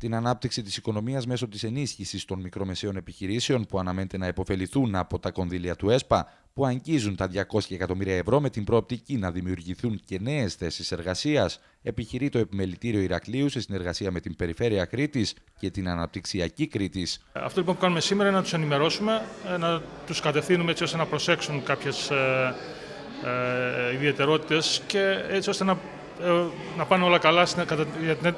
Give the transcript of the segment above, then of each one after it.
την ανάπτυξη της οικονομίας μέσω της ενίσχυσης των μικρομεσαίων επιχειρήσεων που αναμένεται να υποφεληθούν από τα κονδύλια του ΕΣΠΑ, που αγγίζουν τα 200 εκατομμύρια ευρώ με την προοπτική να δημιουργηθούν και νέες θέσεις εργασίας, επιχειρεί το Επιμελητήριο Ηρακλείου σε συνεργασία με την Περιφέρεια Κρήτης και την Αναπτυξιακή Κρήτης. Αυτό λοιπόν που κάνουμε σήμερα είναι να τους ενημερώσουμε, ε, να τους κατευθύνουμε έτσι ώστε να προσέξουν κάποιες ε, ιδιαιτερότητες και έτσι ώστε να, ε, να πάνε όλα καλά για την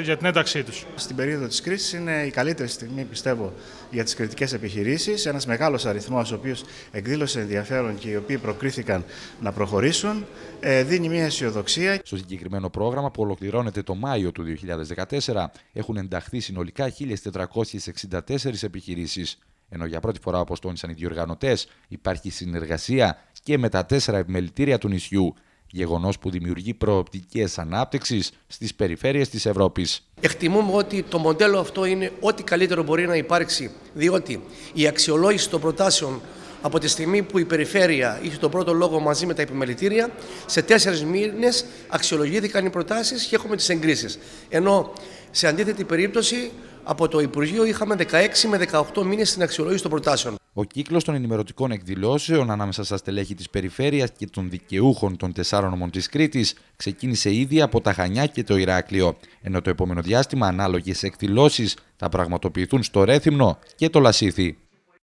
για την ένταξή τους. Στην περίοδο της κρίσης είναι η καλύτερη στιγμή, πιστεύω, για τις κριτικές επιχειρήσεις. Ένας μεγάλος αριθμός, ο οποίος εκδήλωσε ενδιαφέρον και οι οποίοι προκρίθηκαν να προχωρήσουν, ε, δίνει μια αισιοδοξία. Στο συγκεκριμένο πρόγραμμα που ολοκληρώνεται το Μάιο του 2014 έχουν ενταχθεί συνολικά 1.464 επιχειρήσεις. Ενώ για πρώτη φορά, όπως τόνισαν οι διοργανωτές, υπάρχει συνεργασία και με τα τέσσερα επιμελητήρια του νησιού γεγονός που δημιουργεί προοπτικές ανάπτυξης στις περιφέρειες της Ευρώπης. Εκτιμούμε ότι το μοντέλο αυτό είναι ό,τι καλύτερο μπορεί να υπάρξει, διότι η αξιολόγηση των προτάσεων από τη στιγμή που η περιφέρεια είχε τον πρώτο λόγο μαζί με τα επιμελητήρια, σε τέσσερις μήνες αξιολογήθηκαν οι προτάσεις και έχουμε τις εγκρίσεις. Ενώ σε αντίθετη περίπτωση από το Υπουργείο είχαμε 16 με 18 μήνες στην αξιολόγηση των προτάσεων. Ο κύκλος των ενημερωτικών εκδηλώσεων ανάμεσα στα στελέχη της Περιφέρειας και των δικαιούχων των τεσσάρων νομών της Κρήτης ξεκίνησε ήδη από τα Χανιά και το Ηράκλειο, ενώ το επόμενο διάστημα ανάλογες εκδηλώσεις θα πραγματοποιηθούν στο Ρέθυμνο και το Λασίθι.